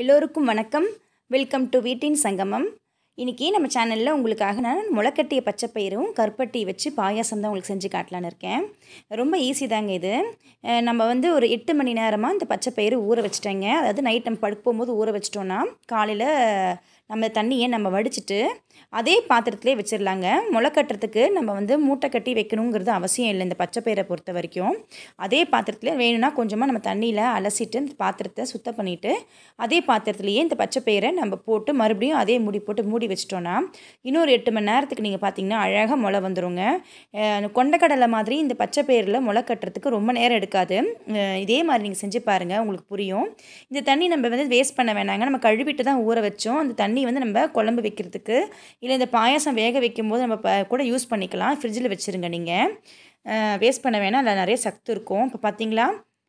எல்லோருக்கும் வணக்கம். Welcome to வீட்டின் சங்கமம். இன்றைக்கி நம்ம சேனலில் உங்களுக்காக நான் முளைக்கட்டிய பச்சைப்பயிரும் கருப்பட்டி வச்சு பாயாசம் தான் உங்களுக்கு செஞ்சு காட்டலான்னு இருக்கேன். ரொம்ப ஈஸி தாங்க இது. நம்ம வந்து ஒரு எட்டு மணி நேரமாக இந்த பச்சைப்பயிறு ஊற வச்சுட்டேங்க. அதாவது நைட் நம்ம படுக்க போகும்போது ஊற வச்சிட்டோன்னா காலையில் நம்ம தண்ணியை நம்ம வடிச்சிட்டு அதே பாத்திரத்திலே வச்சிடலாங்க முளை கட்டுறதுக்கு நம்ம வந்து மூட்டை கட்டி வைக்கணுங்கிறது அவசியம் இல்லை இந்த பச்சைப்பயிரை பொறுத்த வரைக்கும். அதே பாத்திரத்தில் வேணும்னா கொஞ்சமாக நம்ம தண்ணியில் அலசிட்டு இந்த பாத்திரத்தை சுத்தம் பண்ணிவிட்டு அதே பாத்திரத்துலேயே இந்த பச்சைப்பயிரை நம்ம போட்டு மறுபடியும் அதே மூடி போட்டு மூடி வச்சிட்டோன்னா இன்னொரு எட்டு மணி நேரத்துக்கு நீங்கள் பார்த்தீங்கன்னா அழகாக முளை வந்துருங்க. கொண்டக்கடலை மாதிரி இந்த பச்சைப்பயிரில் முளை கட்டுறதுக்கு ரொம்ப நேரம் எடுக்காது. இதே மாதிரி நீங்கள் செஞ்சு பாருங்கள் உங்களுக்கு புரியும். இந்த தண்ணி நம்ம வந்து வேஸ்ட் பண்ண வேணாங்க. நம்ம கழுவிட்டு தான் ஊற வச்சோம். அந்த தண்ணி தண்ணி வந்து நம்ம குழம்பு வைக்கிறதுக்கு இல்லை இந்த பாயாசம் வேக வைக்கும்போது நம்ம ப கூட யூஸ் பண்ணிக்கலாம். ஃப்ரிட்ஜில் வச்சுருங்க நீங்கள் வேஸ்ட் பண்ண வேணாம். அதில் நிறைய சத்து இருக்கும். இப்போ பார்த்தீங்களா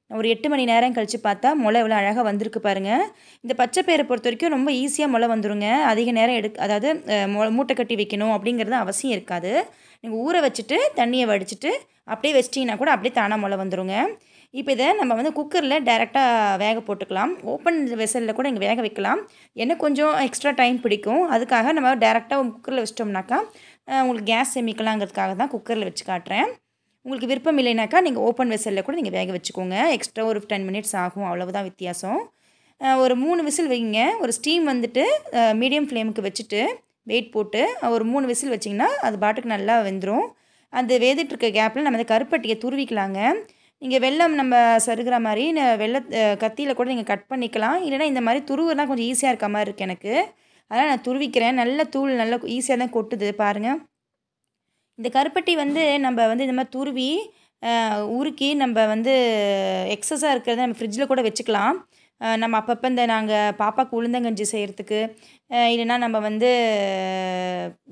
ஒரு எட்டு மணி நேரம் கழித்து பார்த்தா முளை இவ்வளோ அழகாக வந்திருக்கு பாருங்கள் இந்த பச்சை பயிரை பொறுத்த வரைக்கும் ரொம்ப ஈஸியாக முளை வந்துருங்க. அதிக நேரம் எடு அதாவது மொ- மூட்டை கட்டி வைக்கணும் அப்படிங்கிறது அவசியம் இருக்காது. நீங்கள் ஊற வச்சுட்டு தண்ணியை வடிச்சிட்டு அப்படியே வச்சிட்டிங்கன்னா கூட அப்படியே தானாக முளை வந்துருங்க. இப்போ இதை நம்ம வந்து குக்கரில் டைரெக்டாக வேக போட்டுக்கலாம். ஓப்பன் வெசலில் கூட இங்கே வேக வைக்கலாம். என்ன கொஞ்சம் எக்ஸ்ட்ரா டைம் பிடிக்கும். அதுக்காக நம்ம டேரெக்டாக குக்கரில் வச்சிட்டோம்னாக்கா உங்களுக்கு கேஸ் சேமிக்கலாங்கிறதுக்காக தான் குக்கரில் வச்சு காட்டுறேன். உங்களுக்கு விருப்பம் இல்லைனாக்கா நீங்கள் ஓப்பன் வெசலில் கூட நீங்கள் வேக வச்சுக்கோங்க. எக்ஸ்ட்ரா ஒரு டென் மினிட்ஸ் ஆகும். அவ்வளவுதான் வித்தியாசம். ஒரு மூணு விசில் வைங்க. ஒரு ஸ்டீம் வந்துட்டு மீடியம் ஃப்ளேமுக்கு வச்சுட்டு வெயிட் போட்டு ஒரு மூணு விசில் வச்சிங்கன்னா அது பாட்டுக்கு நல்லா வெந்துடும் அந்த வேதிட்டு இருக்க கேப்பில் நம்ம அந்த கருப்பட்டியை துருவிக்கலாங்க. நீங்கள் வெல்லம் நம்ம சருகிற மாதிரி வெள்ள கத்தியில் கூட நீங்கள் கட் பண்ணிக்கலாம். இல்லைன்னா இந்த மாதிரி துருவுனா கொஞ்சம் ஈஸியாக இருக்க மாதிரி இருக்குது எனக்கு. அதனால் நான் துருவிக்கிறேன். நல்ல தூள் நல்ல ஈஸியாக தான் கொட்டுது பாருங்கள் இந்த கருப்பட்டி வந்து நம்ம வந்து இந்த மாதிரி துருவி உருக்கி நம்ம வந்து எக்ஸஸாக இருக்கிறத நம்ம ஃப்ரிட்ஜில் கூட வச்சுக்கலாம். நம்ம அப்பப்போ இந்த நாங்கள் பாப்பாவுக்கு உளுந்தங்கஞ்சி செய்கிறதுக்கு இல்லைன்னா நம்ம வந்து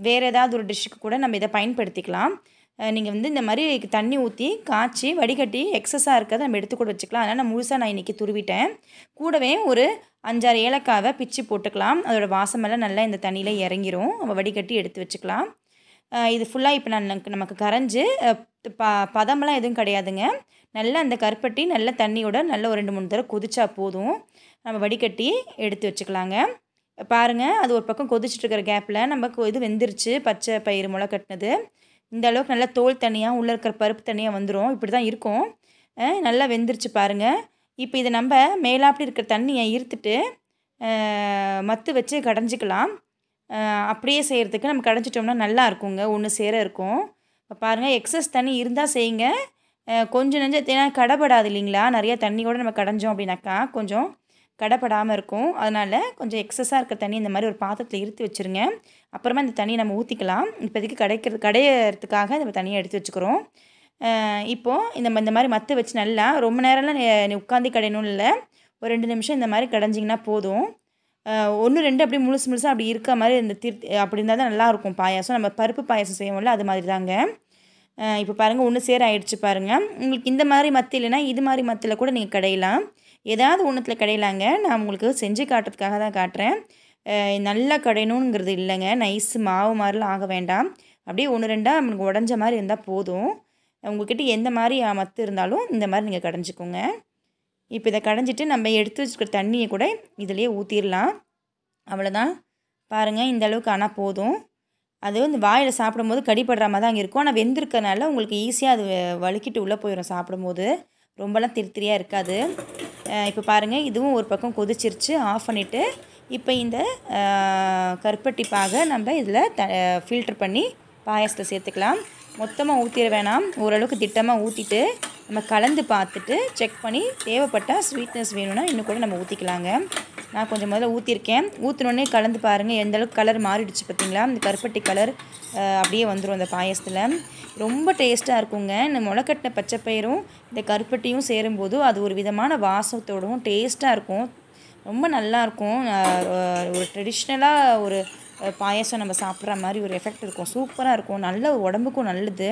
வேறு ஏதாவது ஒரு டிஷ்ஷுக்கு கூட நம்ம இதை பயன்படுத்திக்கலாம். நீங்கள் வந்து இந்த மாதிரி தண்ணி ஊற்றி காய்ச்சி வடிகட்டி எக்ஸஸாக இருக்கிறத நம்ம எடுத்து கூட வச்சுக்கலாம். அதனால் நான் முழுசாக நான் இன்றைக்கி துருவிட்டேன். கூடவே ஒரு அஞ்சாறு ஏலக்காவை பிச்சு போட்டுக்கலாம். அதோட வாசமெல்லாம் நல்லா இந்த தண்ணியில் இறங்கிரும். நம்ம வடிகட்டி எடுத்து வச்சுக்கலாம். இது ஃபுல்லாக இப்போ நான் நமக்கு- நமக்கு ப பதமெல்லாம் எதுவும் கிடையாதுங்க. நல்லா அந்த கருப்பட்டி நல்ல தண்ணியோட நல்ல ஒரு ரெண்டு மூணு தடவை கொதிச்சா போதும். நம்ம வடிகட்டி எடுத்து வச்சுக்கலாங்க. பாருங்கள் அது ஒரு பக்கம் கொதிச்சுட்டு இருக்கிற கேப்பில் நமக்கு இது வெந்துருச்சு. பச்சை பயிறு முளை கட்டினது. இந்த அளவுக்கு நல்லா தோல் தனியாக உள்ளே இருக்கிற பருப்பு தனியாக வந்துடும் இப்படி தான் இருக்கும் நல்லா வெந்துருச்சு பாருங்கள் இப்போ இதை நம்ம மேலாப்படி இருக்கிற தண்ணியை இருத்துட்டு மத்து வச்சு கடைஞ்சிக்கலாம். அப்படியே செய்கிறதுக்கு நம்ம கடைஞ்சிட்டோம்னா நல்லா இருக்குங்க. ஒன்று சேர இருக்கும். இப்போ பாருங்கள் எக்ஸஸ் தண்ணி இருந்தால் செய்யுங்க. கொஞ்சம் நெஞ்ச ஏன்னா கடைப்படாது இல்லைங்களா? நிறையா தண்ணியோடு நம்ம கடைஞ்சோம் அப்படின்னாக்கா கொஞ்சம் கடைப்படாமல் இருக்கும். அதனால் கொஞ்சம் எக்ஸஸாக இருக்கிற தண்ணி இந்த மாதிரி ஒரு பாத்திரத்தில் இருத்து வச்சுருங்க. அப்புறமா இந்த தண்ணியை நம்ம ஊற்றிக்கலாம் இப்போதைக்கு கடைக்கிறது கடையிறதுக்காக நம்ம தண்ணியை எடுத்து வச்சுக்கிறோம். இப்போது இந்த இந்த மாதிரி மத்து வச்சு நல்லா ரொம்ப நேரம்லாம் நீ- நீ உட்காந்து கடையணும் இல்லை. ஒரு ரெண்டு நிமிஷம் இந்த மாதிரி கடைஞ்சிங்கன்னா போதும். ஒன்று ரெண்டு அப்படியே முழுசு முழுசாக அப்படி இருக்க மாதிரி இந்த திரு அப்படி இருந்தால் தான் நல்லாயிருக்கும் பாயாசம். நம்ம பருப்பு பாயாசம் செய்வோம்ல அது மாதிரி தாங்க. இப்போ பாருங்கள் ஒன்று சேர ஆயிடுச்சு பாருங்கள் உங்களுக்கு இந்த மாதிரி மத்து இல்லைன்னா இது மாதிரி மத்தில் கூட நீங்கள் கடையலாம். ஏதாவது ஒன்றுத்தில் கடையிலாங்க. நான் உங்களுக்கு செஞ்சு காட்டுறதுக்காக தான் காட்டுறேன். நல்லா கடையணுங்கிறது இல்லைங்க. நைஸ் மாவு மாதிரிலாம் ஆக வேண்டாம். அப்படியே ஒன்று ரெண்டாக நமக்கு உடஞ்ச மாதிரி இருந்தால் போதும். உங்கள்கிட்ட எந்த மாதிரி மத்து இருந்தாலும் இந்த மாதிரி நீங்கள் கடைஞ்சிக்கோங்க. இப்போ இதை கடைஞ்சிட்டு நம்ம எடுத்து வச்சுக்கிற தண்ணியை கூட இதிலேயே ஊற்றிடலாம் அவ்வளோதான் பாருங்கள் இந்த அளவுக்கு ஆனால் போதும். அது வந்து வாயில் சாப்பிடும்போது கடிப்படுற மாதிரி தான் இருக்கும். ஆனால் வெந்திருக்கனால உங்களுக்கு ஈஸியாக அது வலுக்கிட்டு வழுக்கிட்டு உள்ளே போயிடும் சாப்பிடும்போது. ரொம்பலாம் திருத்திரியாக இருக்காது. இப்போ பாருங்கள் இதுவும் ஒரு பக்கம் கொதிச்சிருச்சு ஆஃப் பண்ணிவிட்டு இப்போ இந்த கருப்பட்டிப்பாக நம்ம இதில் த ஃபில்டர் பண்ணி பாயசத்தை சேர்த்துக்கலாம். மொத்தமாக ஊற்றிட வேணாம். ஓரளவுக்கு திட்டமாக ஊற்றிட்டு நம்ம கலந்து பார்த்துட்டு செக் பண்ணி தேவைப்பட்டால் ஸ்வீட்னஸ் வேணும்னா இன்னும் கூட நம்ம ஊற்றிக்கலாங்க நான் கொஞ்சம் முதல்ல ஊற்றிருக்கேன் ஊற்றினோடனே கலந்து பாருங்கள் எந்தளவுக்கு கலர் மாறிடுச்சு பார்த்தீங்களா? இந்த கருப்பட்டி கலர் அப்படியே வந்துடும் அந்த பாயசத்தில். ரொம்ப டேஸ்ட்டாக இருக்குங்க. இந்த முளைக்கட்டின பச்சை பயிரும் இந்த கருப்பட்டியும் சேரும்போது அது ஒரு விதமான வாசத்தோடும் டேஸ்ட்டாக இருக்கும். ரொம்ப நல்லாயிருக்கும் ஒரு ட்ரெடிஷ்னலாக ஒரு பாயாசம் நம்ம சாப்பிட்ற மாதிரி ஒரு எஃபெக்ட் இருக்கும். சூப்பராக இருக்கும். நல்ல உடம்புக்கும் நல்லது.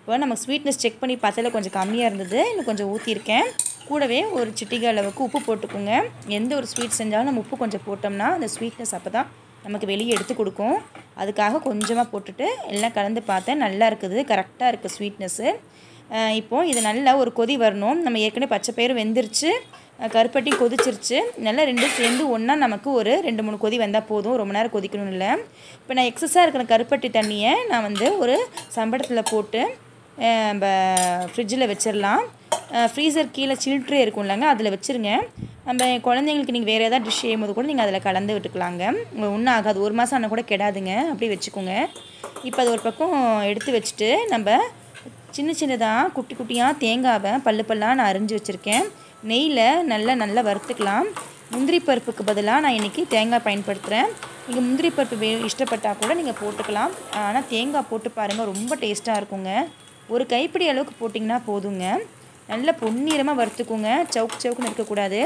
இப்போ நம்ம ஸ்வீட்னஸ் செக் பண்ணி பார்த்ததுல கொஞ்சம் கம்மியாக இருந்தது. இன்னும் கொஞ்சம் ஊற்றியிருக்கேன் கூடவே ஒரு சிட்டிகை அளவுக்கு உப்பு போட்டுக்கோங்க. எந்த ஒரு ஸ்வீட் செஞ்சாலும் நம்ம உப்பு கொஞ்சம் போட்டோம்னா அந்த ஸ்வீட்னஸ் அப்போ தான் நமக்கு வெளியே எடுத்து கொடுக்கும். அதுக்காக கொஞ்சமாக போட்டுட்டு எல்லாம் கலந்து பார்த்தேன். நல்லா இருக்குது. கரெக்டாக இருக்குது ஸ்வீட்னஸ்ஸு இப்போது இது நல்லா ஒரு கொதி வரணும். நம்ம ஏற்கனவே பச்சை பயிறு வெந்துருச்சு. கருப்பட்டி கொதிச்சிருச்சு. நல்லா ரெண்டும் சேர்ந்து ஒன்றா நமக்கு ஒரு ரெண்டு மூணு கொதி வந்தால் போதும். ரொம்ப நேரம் கொதிக்கணும் இல்லை. இப்போ நான் எக்ஸஸாக இருக்கிற கருப்பட்டி தண்ணியை நான் வந்து ஒரு சம்படத்தில் போட்டு நம்ம ஃப்ரிட்ஜில் வச்சிடலாம் ஃப்ரீசர் கீழே சில்ட்ரே இருக்கும் இல்லைங்க அதில் வச்சுருங்க. நம்ம குழந்தைங்களுக்கு நீங்கள் வேறு ஏதாவது டிஷ் செய்யும்போது கூட நீங்கள் அதில் கலந்து விட்டுக்கலாங்க. ஒன்றும் ஆகாது. ஒரு மாதம் ஆனால் கூட கெடாதுங்க. அப்படியே வச்சுக்கோங்க. இப்போ அது ஒரு பக்கம் எடுத்து வச்சுட்டு நம்ம சின்ன சின்னதாக குட்டி குட்டியாக தேங்காவை பல்லு பல்லாக நான் அரிஞ்சு வச்சுருக்கேன். நெய்யில் நல்லா நல்லா வறுத்துக்கலாம். முந்திரி பருப்புக்கு பதிலாக நான் இன்றைக்கி தேங்காய் பயன்படுத்துகிறேன் நீங்கள் முந்திரி பருப்பு வே இஷ்டப்பட்டால் கூட நீங்கள் போட்டுக்கலாம். ஆனால் தேங்காய் போட்டு பாருங்கள் ரொம்ப டேஸ்ட்டாக இருக்குங்க. ஒரு கைப்பிடி அளவுக்கு போட்டிங்கன்னா போதுங்க. நல்லா பொன்னிறமாக வறுத்துக்கோங்க. சவுக்கு சவுக்குன்னு இருக்கக்கூடாது.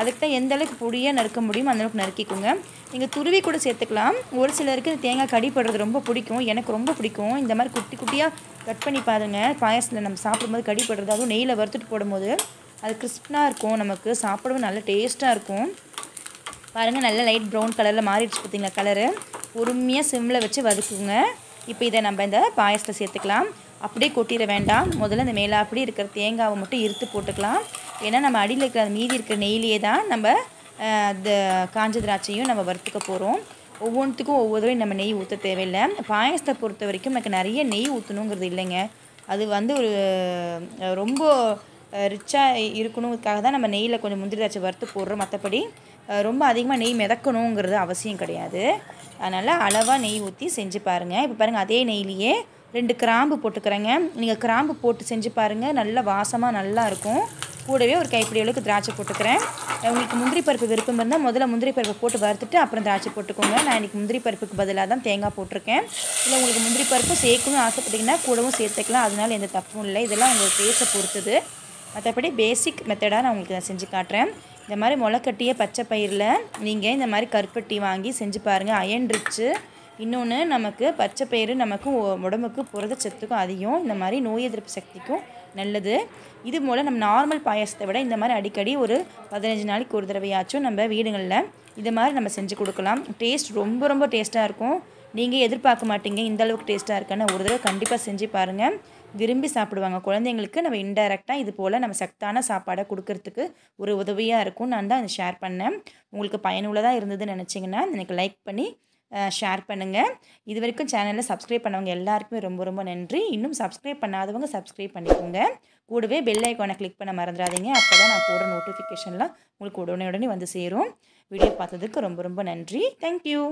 அதுக்கு தான் எந்த அளவுக்கு பொடியாக நறுக்க முடியுமோ அந்த அளவுக்கு நறுக்கிக்கோங்க. நீங்கள் துருவி கூட சேர்த்துக்கலாம். ஒரு சிலருக்கு இந்த தேங்காய் கடிப்படுறது ரொம்ப பிடிக்கும். எனக்கு ரொம்ப பிடிக்கும். இந்த மாதிரி குட்டி குட்டியாக கட் பண்ணி பாருங்க. பாயசத்தில் நம்ம சாப்பிடும்போது கடிப்படுறது அதுவும் நெய்யில் வறுத்துட்டு போடும்போது. அது கிறிஸ்ப்னாக இருக்கும். நமக்கு சாப்பிடவும் நல்ல டேஸ்ட்டாக இருக்கும். பாருங்கள் நல்ல லைட் ப்ரௌன் கலரில் மாறிடுச்சு பார்த்தீங்களா கலரு பொறுமையாக சிம்மில் வச்சு வதக்குங்க. இப்போ இதை நம்ம இந்த பாயசத்தை சேர்த்துக்கலாம். அப்படியே கொட்டிட வேண்டாம். முதல்ல இந்த மேலே அப்படியே இருக்கிற தேங்காவை மட்டும் இருத்து போட்டுக்கலாம். ஏன்னா நம்ம அடியில் இருக்கிற அந்த மீதி இருக்கிற நெய்லியே தான் நம்ம இந்த காஞ்ச திராட்சையும் நம்ம வறுத்துக்க போகிறோம் ஒவ்வொன்றுத்துக்கும் ஒவ்வொரு தடவையும் நம்ம நெய் ஊற்ற தேவையில்லை. பாயசத்தை பொறுத்த வரைக்கும் எனக்கு நிறைய நெய் ஊற்றணுங்கிறது இல்லைங்க. அது வந்து ஒரு ரொம்ப ரிச்சாக இருக்கணுங்கிறதுக்காக தான் நம்ம நெய்யில் கொஞ்சம் முந்திரி திராட்சை வறுத்து போடுறோம். மற்றபடி ரொம்ப அதிகமாக நெய் மிதக்கணுங்கிறது அவசியம் கிடையாது. அதனால் அளவாக நெய் ஊற்றி செஞ்சு பாருங்கள் இப்போ பாருங்கள் அதே நெய்லேயே ரெண்டு கிராம்பு போட்டுக்கிறேங்க. நீங்கள் கிராம்பு போட்டு செஞ்சு பாருங்கள் நல்ல வாசமாக நல்லா இருக்கும். கூடவே ஒரு கைப்பிடி அளவுக்கு திராட்சை போட்டுக்கிறேன். உங்களுக்கு முந்திரி பருப்பு விருப்பம் இருந்தால் முதல்ல முந்திரி பருப்பை போட்டு வறுத்துட்டு அப்புறம் திராட்சை போட்டுக்கோங்க. நான் இன்றைக்கி முந்திரி பருப்புக்கு பதிலாக தான் தேங்காய் போட்டிருக்கேன். இல்லை உங்களுக்கு முந்திரி பருப்பு சேர்க்கணும்னு ஆசைப்பட்டீங்கன்னா கூடவும் சேர்த்துக்கலாம். அதனால் எந்த தப்பும் இல்லை. இதெல்லாம் உங்கள் டேஸ்ட்டை பொறுத்தது. மற்றபடி பேசிக் மெத்தடாக நான் உங்களுக்கு நான் செஞ்சு காட்டுறேன். இந்த மாதிரி முளைக்கட்டிய பச்சை பயிரில் நீங்கள் இந்த மாதிரி கருப்பட்டி வாங்கி செஞ்சு பாருங்கள் அயன் ரிச்சு இன்னொன்று நமக்கு பச்சை பயிறு நமக்கும் உடம்புக்கு புரத சத்துக்கும் அதிகம். இந்த மாதிரி நோய் எதிர்ப்பு சக்திக்கும் நல்லது. இது மூலம் நம்ம நார்மல் பாயாசத்தை விட இந்த மாதிரி அடிக்கடி ஒரு பதினஞ்சு நாளைக்கு ஒரு தடவையாச்சும் நம்ம வீடுகளில் இது மாதிரி நம்ம செஞ்சு கொடுக்கலாம். டேஸ்ட் ரொம்ப ரொம்ப டேஸ்ட்டாக இருக்கும். நீங்கள் எதிர்பார்க்க மாட்டீங்க. இந்த அளவுக்கு டேஸ்ட்டாக இருக்குன்னு ஒரு தடவை கண்டிப்பாக செஞ்சு பாருங்கள் விரும்பி சாப்பிடுவாங்க. குழந்தைங்களுக்கு நம்ம இன்டைரக்டாக இது போல் நம்ம சத்தான சாப்பாடை கொடுக்கறதுக்கு ஒரு உதவியாக இருக்கும். நான் தான் அதை ஷேர் பண்ணேன். உங்களுக்கு பயனுள்ளதாக இருந்ததுன்னு நினச்சிங்கன்னா எனக்கு லைக் பண்ணி ஷேர் பண்ணுங்கள் இது வரைக்கும் சேனலில் சப்ஸ்கிரைப் பண்ணவங்க எல்லாருக்குமே ரொம்ப ரொம்ப நன்றி. இன்னும் சப்ஸ்கிரைப் பண்ணாதவங்க சப்ஸ்கிரைப் பண்ணிக்கோங்க. கூடவே பெல் ஐக்கானை கிளிக் பண்ண மறந்துடாதீங்க. அப்போ தான் நான் போடுற நோட்டிஃபிகேஷன்லாம் உங்களுக்கு உடனே உடனே வந்து சேரும். வீடியோ பார்த்ததுக்கு ரொம்ப ரொம்ப நன்றி. தேங்க்யூ